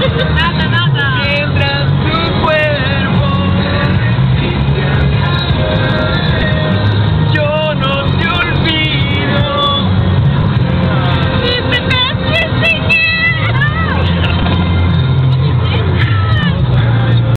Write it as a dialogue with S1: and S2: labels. S1: This is not